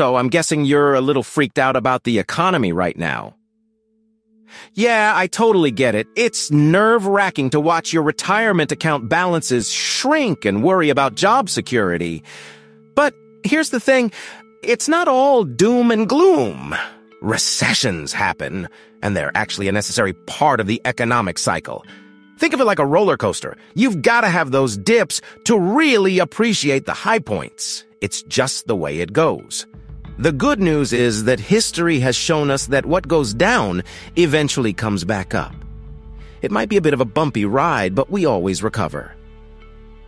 So I'm guessing you're a little freaked out about the economy right now. Yeah, I totally get it. It's nerve-wracking to watch your retirement account balances shrink and worry about job security. But here's the thing, it's not all doom and gloom. Recessions happen, and they're actually a necessary part of the economic cycle. Think of it like a roller coaster. You've got to have those dips to really appreciate the high points. It's just the way it goes. The good news is that history has shown us that what goes down eventually comes back up. It might be a bit of a bumpy ride, but we always recover.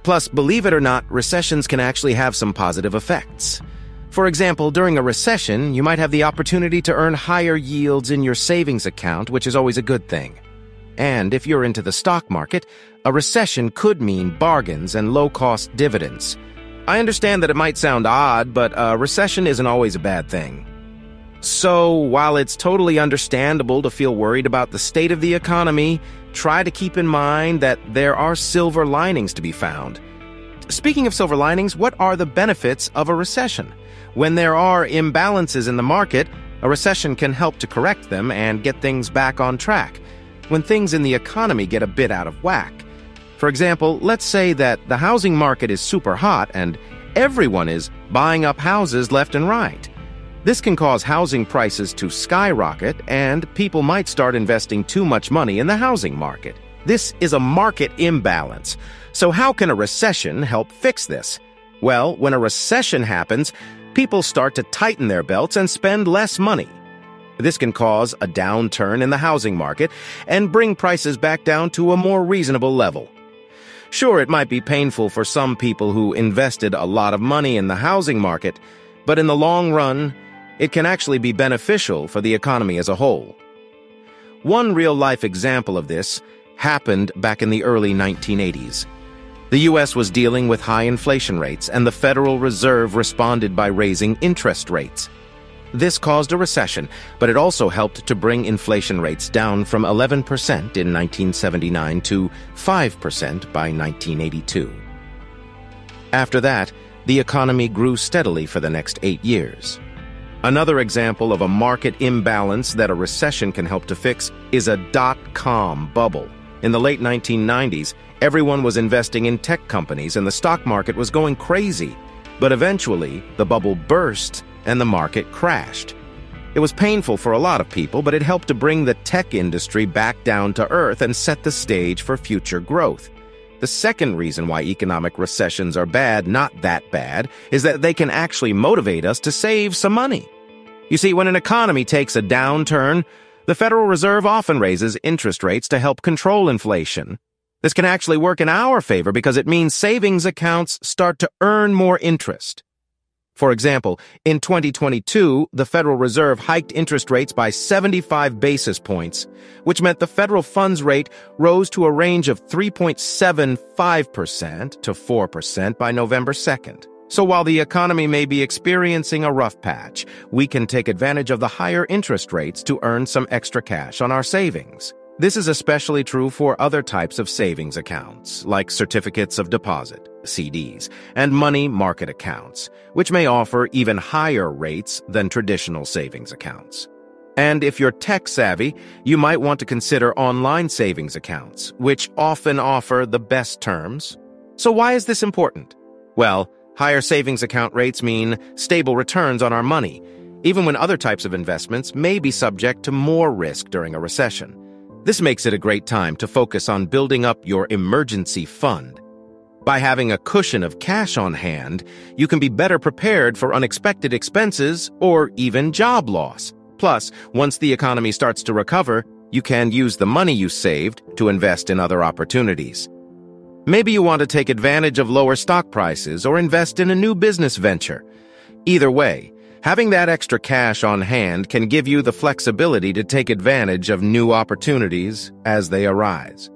Plus, believe it or not, recessions can actually have some positive effects. For example, during a recession, you might have the opportunity to earn higher yields in your savings account, which is always a good thing. And if you're into the stock market, a recession could mean bargains and low-cost dividends. I understand that it might sound odd, but a recession isn't always a bad thing. So, while it's totally understandable to feel worried about the state of the economy, try to keep in mind that there are silver linings to be found. Speaking of silver linings, what are the benefits of a recession? When there are imbalances in the market, a recession can help to correct them and get things back on track. When things in the economy get a bit out of whack, for example, let's say that the housing market is super hot and everyone is buying up houses left and right. This can cause housing prices to skyrocket and people might start investing too much money in the housing market. This is a market imbalance. So how can a recession help fix this? Well, when a recession happens, people start to tighten their belts and spend less money. This can cause a downturn in the housing market and bring prices back down to a more reasonable level. Sure, it might be painful for some people who invested a lot of money in the housing market, but in the long run, it can actually be beneficial for the economy as a whole. One real-life example of this happened back in the early 1980s. The U.S. was dealing with high inflation rates, and the Federal Reserve responded by raising interest rates. This caused a recession, but it also helped to bring inflation rates down from 11% in 1979 to 5% by 1982. After that, the economy grew steadily for the next eight years. Another example of a market imbalance that a recession can help to fix is a dot-com bubble. In the late 1990s, everyone was investing in tech companies and the stock market was going crazy. But eventually, the bubble burst and the market crashed. It was painful for a lot of people, but it helped to bring the tech industry back down to earth and set the stage for future growth. The second reason why economic recessions are bad, not that bad, is that they can actually motivate us to save some money. You see, when an economy takes a downturn, the Federal Reserve often raises interest rates to help control inflation. This can actually work in our favor because it means savings accounts start to earn more interest. For example, in 2022, the Federal Reserve hiked interest rates by 75 basis points, which meant the federal funds rate rose to a range of 3.75% to 4% by November 2nd. So while the economy may be experiencing a rough patch, we can take advantage of the higher interest rates to earn some extra cash on our savings. This is especially true for other types of savings accounts, like certificates of deposit, CDs, and money market accounts, which may offer even higher rates than traditional savings accounts. And if you're tech savvy, you might want to consider online savings accounts, which often offer the best terms. So why is this important? Well, higher savings account rates mean stable returns on our money, even when other types of investments may be subject to more risk during a recession. This makes it a great time to focus on building up your emergency fund. By having a cushion of cash on hand, you can be better prepared for unexpected expenses or even job loss. Plus, once the economy starts to recover, you can use the money you saved to invest in other opportunities. Maybe you want to take advantage of lower stock prices or invest in a new business venture. Either way, Having that extra cash on hand can give you the flexibility to take advantage of new opportunities as they arise.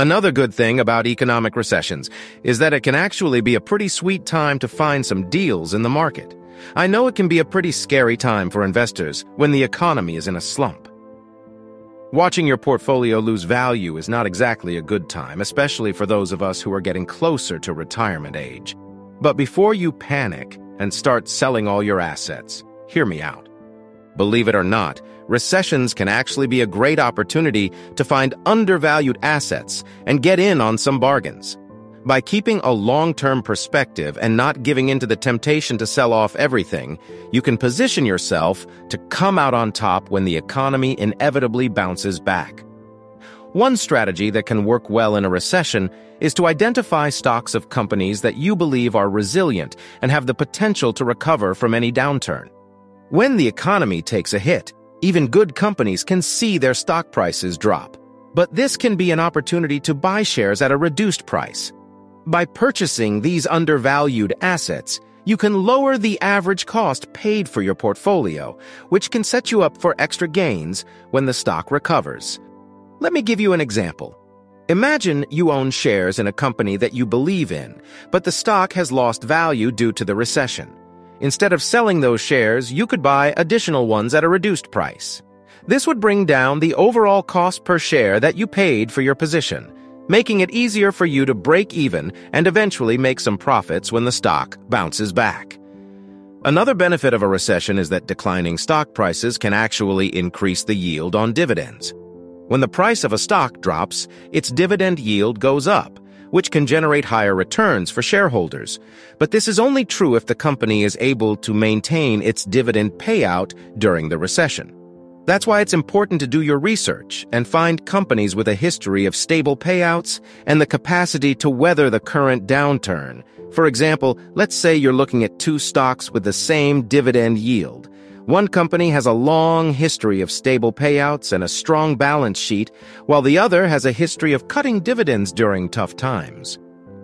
Another good thing about economic recessions is that it can actually be a pretty sweet time to find some deals in the market. I know it can be a pretty scary time for investors when the economy is in a slump. Watching your portfolio lose value is not exactly a good time, especially for those of us who are getting closer to retirement age. But before you panic, and start selling all your assets. Hear me out. Believe it or not, recessions can actually be a great opportunity to find undervalued assets and get in on some bargains. By keeping a long-term perspective and not giving into the temptation to sell off everything, you can position yourself to come out on top when the economy inevitably bounces back. One strategy that can work well in a recession is to identify stocks of companies that you believe are resilient and have the potential to recover from any downturn. When the economy takes a hit, even good companies can see their stock prices drop. But this can be an opportunity to buy shares at a reduced price. By purchasing these undervalued assets, you can lower the average cost paid for your portfolio, which can set you up for extra gains when the stock recovers. Let me give you an example. Imagine you own shares in a company that you believe in, but the stock has lost value due to the recession. Instead of selling those shares, you could buy additional ones at a reduced price. This would bring down the overall cost per share that you paid for your position, making it easier for you to break even and eventually make some profits when the stock bounces back. Another benefit of a recession is that declining stock prices can actually increase the yield on dividends. When the price of a stock drops, its dividend yield goes up, which can generate higher returns for shareholders. But this is only true if the company is able to maintain its dividend payout during the recession. That's why it's important to do your research and find companies with a history of stable payouts and the capacity to weather the current downturn. For example, let's say you're looking at two stocks with the same dividend yield. One company has a long history of stable payouts and a strong balance sheet, while the other has a history of cutting dividends during tough times.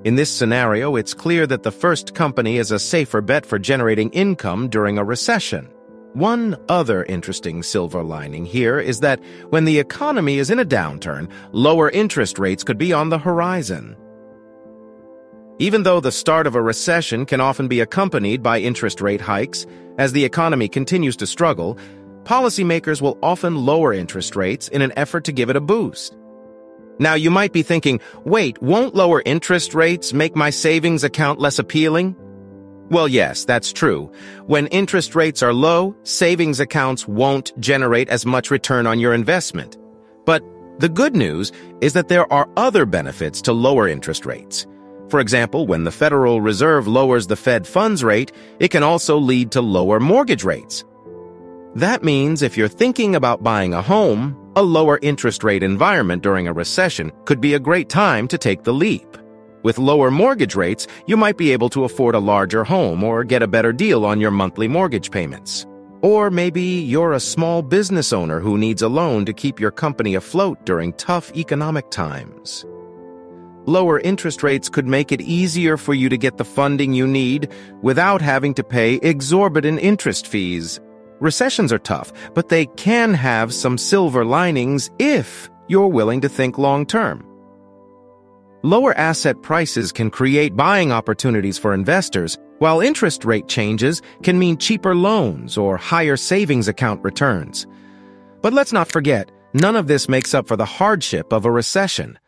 In this scenario, it's clear that the first company is a safer bet for generating income during a recession. One other interesting silver lining here is that when the economy is in a downturn, lower interest rates could be on the horizon. Even though the start of a recession can often be accompanied by interest rate hikes, as the economy continues to struggle, policymakers will often lower interest rates in an effort to give it a boost. Now you might be thinking, wait, won't lower interest rates make my savings account less appealing? Well, yes, that's true. When interest rates are low, savings accounts won't generate as much return on your investment. But the good news is that there are other benefits to lower interest rates. For example, when the Federal Reserve lowers the Fed funds rate, it can also lead to lower mortgage rates. That means if you're thinking about buying a home, a lower interest rate environment during a recession could be a great time to take the leap. With lower mortgage rates, you might be able to afford a larger home or get a better deal on your monthly mortgage payments. Or maybe you're a small business owner who needs a loan to keep your company afloat during tough economic times. Lower interest rates could make it easier for you to get the funding you need without having to pay exorbitant interest fees. Recessions are tough, but they can have some silver linings if you're willing to think long term. Lower asset prices can create buying opportunities for investors, while interest rate changes can mean cheaper loans or higher savings account returns. But let's not forget, none of this makes up for the hardship of a recession.